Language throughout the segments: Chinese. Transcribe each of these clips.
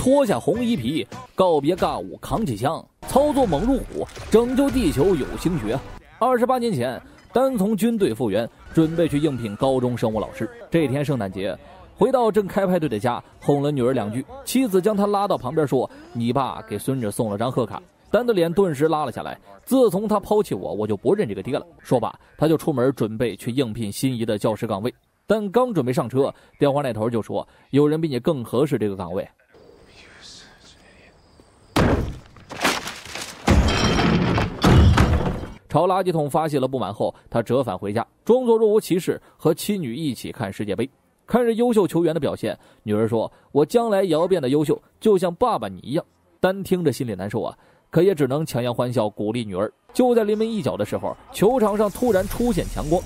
脱下红衣皮，告别尬舞，扛起枪，操作猛如虎，拯救地球有星学。二十八年前，丹从军队复员，准备去应聘高中生物老师。这天圣诞节，回到正开派对的家，哄了女儿两句，妻子将他拉到旁边说：“你爸给孙子送了张贺卡。”丹的脸顿时拉了下来。自从他抛弃我，我就不认这个爹了。说罢，他就出门准备去应聘心仪的教师岗位。但刚准备上车，电话那头就说：“有人比你更合适这个岗位。”朝垃圾桶发泄了不满后，他折返回家，装作若无其事，和妻女一起看世界杯。看着优秀球员的表现，女儿说：“我将来也要变得优秀，就像爸爸你一样。”单听着心里难受啊，可也只能强颜欢笑，鼓励女儿。就在临门一脚的时候，球场上突然出现强光。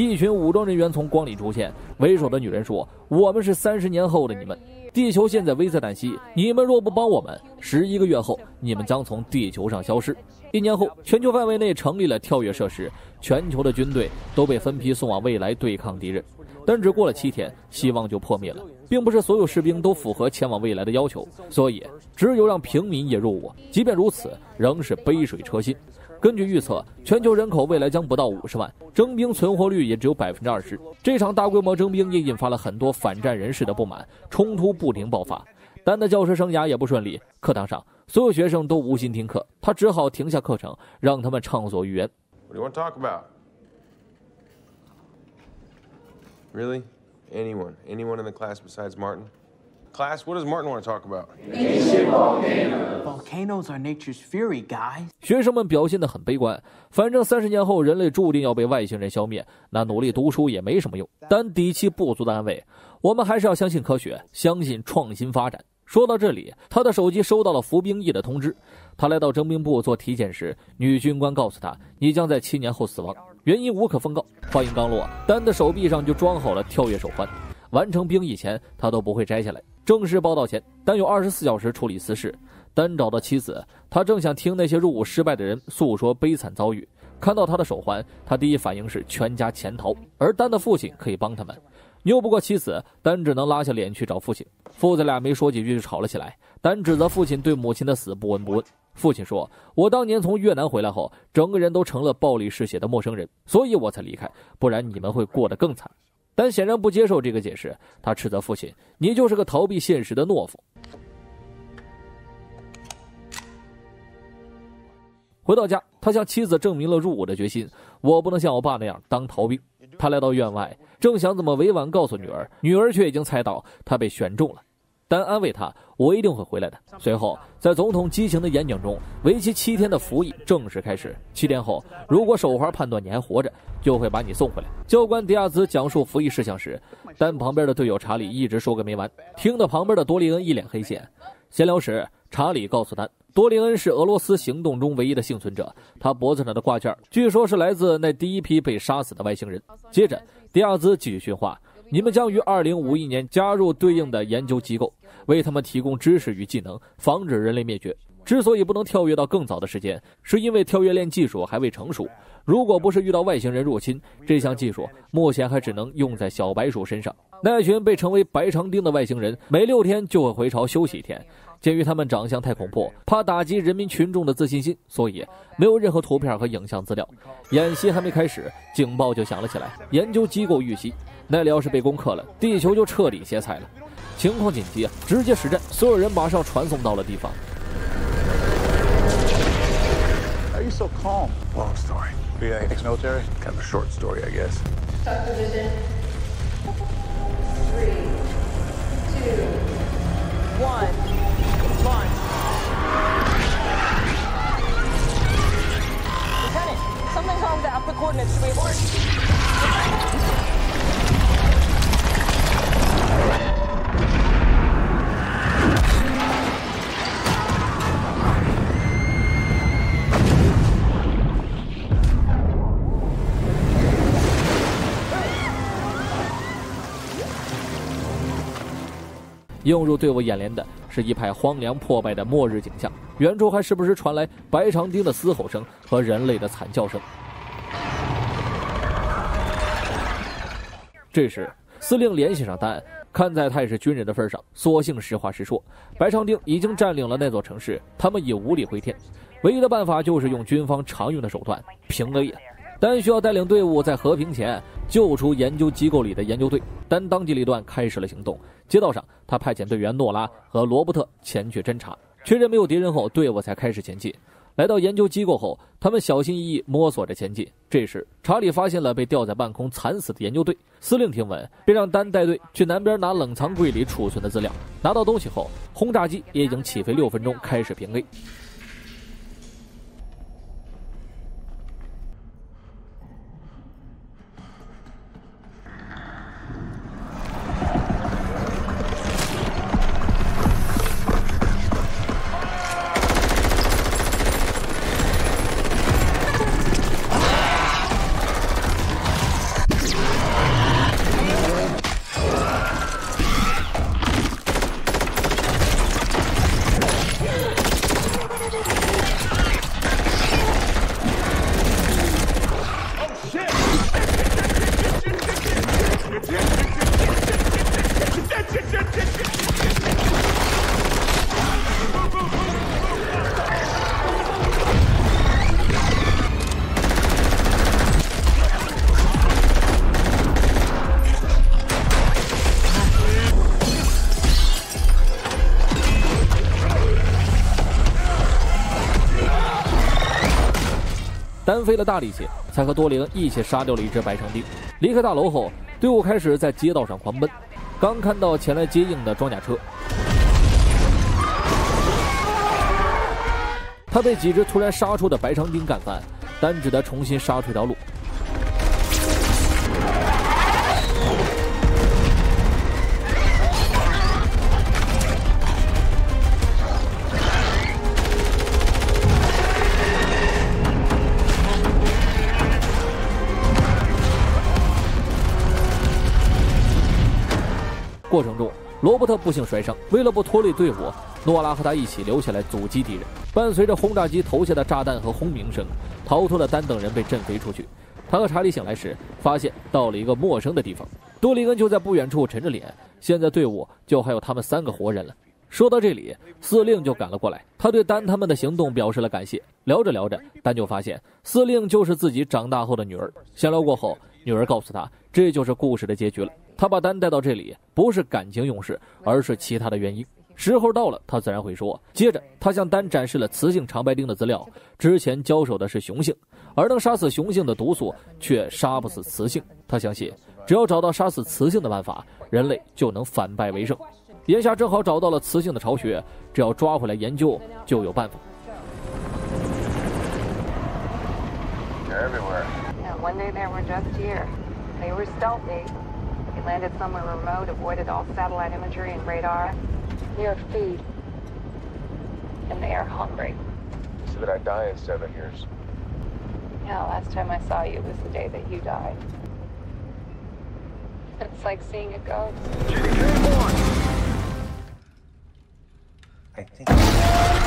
一群武装人员从光里出现，为首的女人说：“我们是三十年后的你们，地球现在危在旦夕，你们若不帮我们，十一个月后你们将从地球上消失。”一年后，全球范围内成立了跳跃设施，全球的军队都被分批送往未来对抗敌人。但只过了七天，希望就破灭了，并不是所有士兵都符合前往未来的要求，所以只有让平民也入伍。即便如此，仍是杯水车薪。根据预测，全球人口未来将不到五十万，征兵存活率也只有百分之二十。这场大规模征兵也引发了很多反战人士的不满，冲突不停爆发。丹的教师生涯也不顺利，课堂上所有学生都无心听课，他只好停下课程，让他们畅所欲言。What do you want to talk about? Really? Anyone? Anyone in the class besides Martin? Class, what does Martin want to talk about? Volcanoes are nature's fury, guys. 学生们表现得很悲观，反正三十年后人类注定要被外星人消灭，那努力读书也没什么用。但底气不足的安慰，我们还是要相信科学，相信创新发展。说到这里，他的手机收到了服兵役的通知。他来到征兵部做体检时，女军官告诉他：“你将在七年后死亡，原因无可奉告。”话音刚落，丹的手臂上就装好了跳跃手环。完成兵役前，他都不会摘下来。正式报道前，丹有二十四小时处理私事。丹找到妻子，他正想听那些入伍失败的人诉说悲惨遭遇。看到他的手环，他第一反应是全家潜逃，而丹的父亲可以帮他们。拗不过妻子，丹只能拉下脸去找父亲。父子俩没说几句就吵了起来。丹指责父亲对母亲的死不闻不问。父亲说：“我当年从越南回来后，整个人都成了暴力嗜血的陌生人，所以我才离开，不然你们会过得更惨。”但显然不接受这个解释，他斥责父亲：“你就是个逃避现实的懦夫。”回到家，他向妻子证明了入伍的决心：“我不能像我爸那样当逃兵。”他来到院外，正想怎么委婉告诉女儿，女儿却已经猜到他被选中了。丹安慰他：“我一定会回来的。”随后，在总统激情的演讲中，为期七天的服役正式开始。七天后，如果手环判断你还活着，就会把你送回来。教官迪亚兹讲述服役事项时，丹旁边的队友查理一直说个没完，听得旁边的多利恩一脸黑线。闲聊时，查理告诉丹，多利恩是俄罗斯行动中唯一的幸存者，他脖子上的挂件据说是来自那第一批被杀死的外星人。接着，迪亚兹继续训话。你们将于二零五一年加入对应的研究机构，为他们提供知识与技能，防止人类灭绝。之所以不能跳跃到更早的时间，是因为跳跃链技术还未成熟。如果不是遇到外星人入侵，这项技术目前还只能用在小白鼠身上。那群被称为“白长钉”的外星人，每六天就会回巢休息一天。鉴于他们长相太恐怖，怕打击人民群众的自信心，所以没有任何图片和影像资料。演习还没开始，警报就响了起来。研究机构遇袭。那里要是被攻克了，地球就彻底歇菜了。情况紧急啊，直接实战，所有人马上传送到了地方。Are you so calm? Long story. Ex-military. Kind of a short story, I guess. Tuck position. Three, two, one, launch. Lieutenant, something's wrong with the output coordinates. Should we abort? 映入队伍眼帘的是一派荒凉破败的末日景象，远处还时不时传来白长钉的嘶吼声和人类的惨叫声。这时，司令联系上丹，看在他也是军人的份上，索性实话实说：白长钉已经占领了那座城市，他们已无力回天，唯一的办法就是用军方常用的手段——平 A 丹需要带领队伍在和平前救出研究机构里的研究队。丹当机立断开始了行动。街道上，他派遣队员诺拉和罗伯特前去侦查，确认没有敌人后，队伍才开始前进。来到研究机构后，他们小心翼翼摸索着前进。这时，查理发现了被吊在半空惨死的研究队。司令听闻，便让丹带队去南边拿冷藏柜里储存的资料。拿到东西后，轰炸机也已经起飞六分钟，开始平 A。单飞了大力气，才和多灵一起杀掉了一只白长钉。离开大楼后，队伍开始在街道上狂奔。刚看到前来接应的装甲车，他被几只突然杀出的白长钉干翻，单只得重新杀出一条路。过程中，罗伯特不幸摔伤。为了不拖累队伍，诺拉和他一起留下来阻击敌人。伴随着轰炸机投下的炸弹和轰鸣声，逃脱的丹等人被震飞出去。他和查理醒来时，发现到了一个陌生的地方。多林恩就在不远处沉着脸。现在队伍就还有他们三个活人了。说到这里，司令就赶了过来。他对丹他们的行动表示了感谢。聊着聊着，丹就发现司令就是自己长大后的女儿。闲聊过后，女儿告诉他，这就是故事的结局了。他把丹带到这里，不是感情用事，而是其他的原因。时候到了，他自然会说。接着，他向丹展示了雌性长白丁的资料。之前交手的是雄性，而能杀死雄性的毒素却杀不死雌性。他相信，只要找到杀死雌性的办法，人类就能反败为胜。眼下正好找到了雌性的巢穴，只要抓回来研究，就有办法。He landed somewhere remote, avoided all satellite imagery and radar. Near food. And they are hungry. So that I die in seven years. Yeah, last time I saw you was the day that you died. It's like seeing a ghost. I think.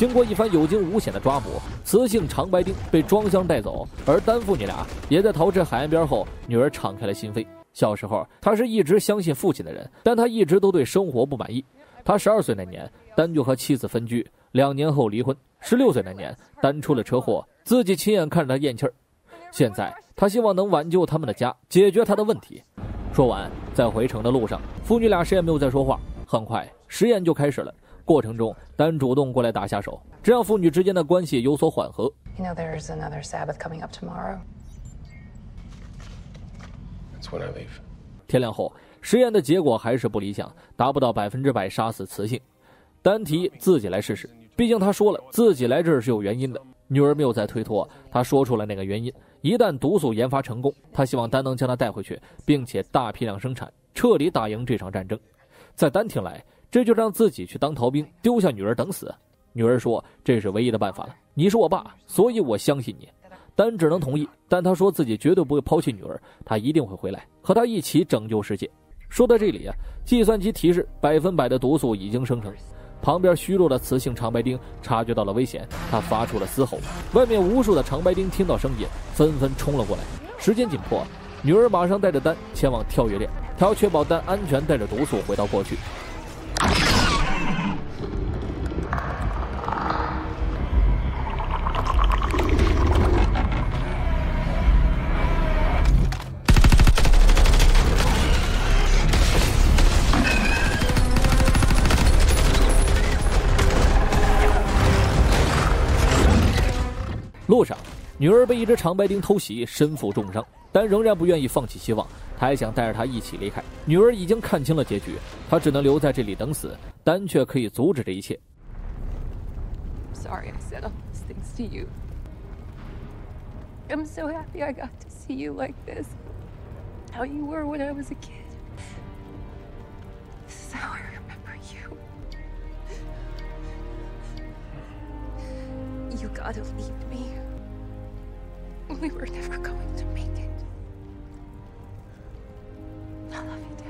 经过一番有惊无险的抓捕，雌性长白丁被装箱带走，而丹父女俩也在逃至海岸边后，女儿敞开了心扉。小时候，她是一直相信父亲的人，但她一直都对生活不满意。他十二岁那年，丹就和妻子分居，两年后离婚。十六岁那年，丹出了车祸，自己亲眼看着他咽气儿。现在，他希望能挽救他们的家，解决他的问题。说完，在回城的路上，父女俩谁也没有再说话。很快，实验就开始了。过程中，丹主动过来打下手，这让父女之间的关系有所缓和。You know there's another Sabbath coming up tomorrow. That's when I leave. 天亮后，实验的结果还是不理想，达不到百分之百杀死雌性。丹提自己来试试，毕竟他说了自己来这儿是有原因的。女儿没有再推脱，她说出了那个原因。一旦毒素研发成功，她希望丹能将它带回去，并且大批量生产，彻底打赢这场战争。在丹听来，这就让自己去当逃兵，丢下女儿等死。女儿说：“这是唯一的办法了。你是我爸，所以我相信你。”丹只能同意，但他说自己绝对不会抛弃女儿，他一定会回来，和他一起拯救世界。说到这里啊，计算机提示百分百的毒素已经生成。旁边虚弱的雌性长白丁察觉到了危险，他发出了嘶吼。外面无数的长白丁听到声音，纷纷冲了过来。时间紧迫，女儿马上带着丹前往跳跃链，她要确保丹安全带着毒素回到过去。女儿被一只长白丁偷袭，身负重伤，但仍然不愿意放弃希望。他还想带着她一起离开。女儿已经看清了结局，她只能留在这里等死，丹却可以阻止这一切。Sorry, I said all these things to you. I'm so happy I got to see you like this. How you were when I was a kid. This is how I remember you. You gotta leave me. We were never going to make it. I love you, Dad.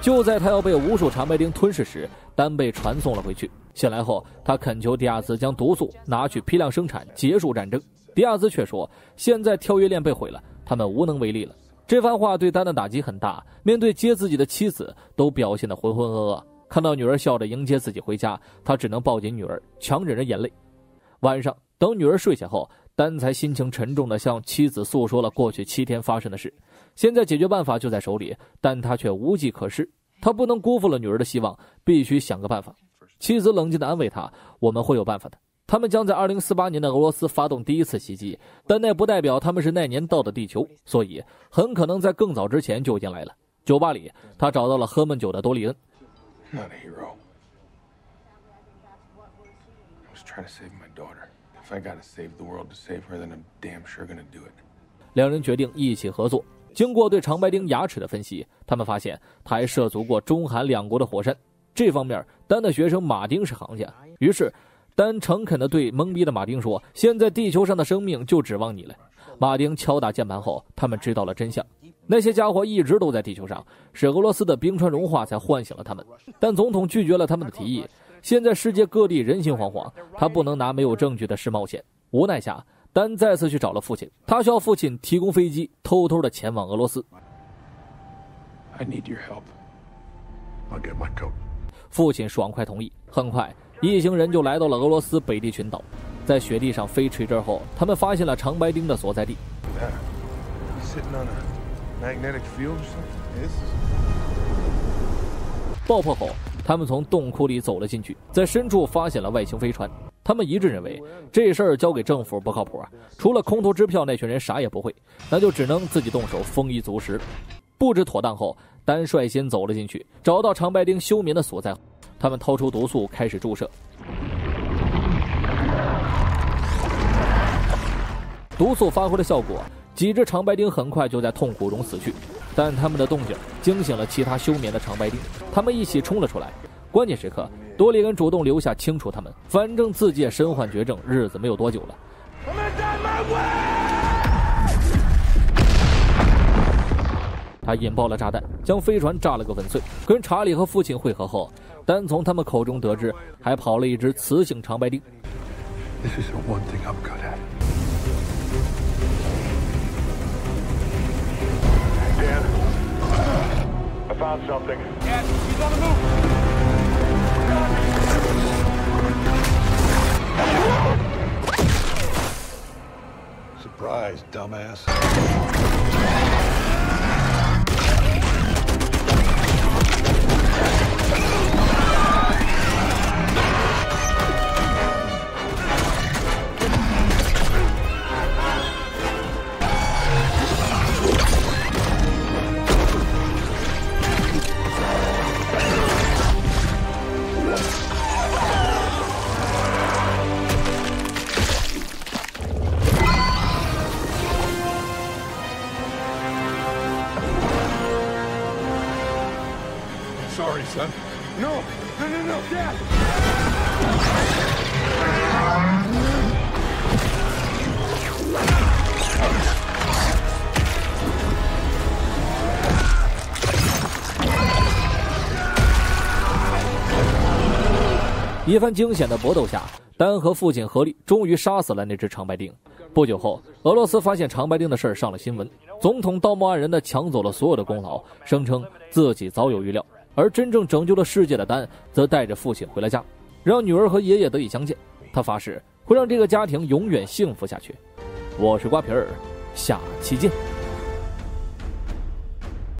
就在他要被无数长白丁吞噬时，丹被传送了回去。醒来后，他恳求迪亚兹将毒素拿去批量生产，结束战争。迪亚兹却说：“现在跳跃链被毁了，他们无能为力了。”这番话对丹的打击很大。面对接自己的妻子，都表现得浑浑噩噩。看到女儿笑着迎接自己回家，他只能抱紧女儿，强忍着眼泪。晚上，等女儿睡下后，丹才心情沉重地向妻子诉说了过去七天发生的事。现在解决办法就在手里，但他却无计可施。他不能辜负了女儿的希望，必须想个办法。妻子冷静地安慰他：“我们会有办法的。他们将在2048年的俄罗斯发动第一次袭击，但那不代表他们是那年到的地球，所以很可能在更早之前就已经来了。”酒吧里，他找到了喝闷酒的多利恩。Not a hero. I was trying to save my daughter. If I gotta save the world to save her, then I'm damn sure gonna do it. 两人决定一起合作。经过对长白丁牙齿的分析，他们发现他还涉足过中韩两国的火山。这方面，丹的学生马丁是行家。于是，丹诚恳地对懵逼的马丁说：“现在地球上的生命就指望你了。”马丁敲打键盘后，他们知道了真相。那些家伙一直都在地球上，是俄罗斯的冰川融化才唤醒了他们。但总统拒绝了他们的提议。现在世界各地人心惶惶，他不能拿没有证据的事冒险。无奈下，丹再次去找了父亲，他需要父亲提供飞机，偷偷的前往俄罗斯。I need your help. I'll get my coat. 父亲爽快同意。很快，一行人就来到了俄罗斯北地群岛，在雪地上飞驰一阵后，他们发现了长白丁的所在地。爆破后，他们从洞窟里走了进去，在深处发现了外星飞船。他们一致认为这事儿交给政府不靠谱啊，除了空头支票，那群人啥也不会，那就只能自己动手丰衣足食。布置妥当后，丹率先走了进去，找到长白丁休眠的所在。他们掏出毒素开始注射，毒素发挥了效果，几只长白丁很快就在痛苦中死去。但他们的动静惊醒了其他休眠的长白丁，他们一起冲了出来。关键时刻，多利恩主动留下清除他们，反正自己也身患绝症，日子没有多久了。他引爆了炸弹，将飞船炸了个粉碎。跟查理和父亲会合后，丹从他们口中得知，还跑了一只雌性长白丁。This is 一番惊险的搏斗下，丹和父亲合力终于杀死了那只长白丁。不久后，俄罗斯发现长白丁的事儿上了新闻，总统道貌岸然的抢走了所有的功劳，声称自己早有预料。而真正拯救了世界的丹，则带着父亲回了家，让女儿和爷爷得以相见。他发誓会让这个家庭永远幸福下去。我是瓜皮儿，下期见。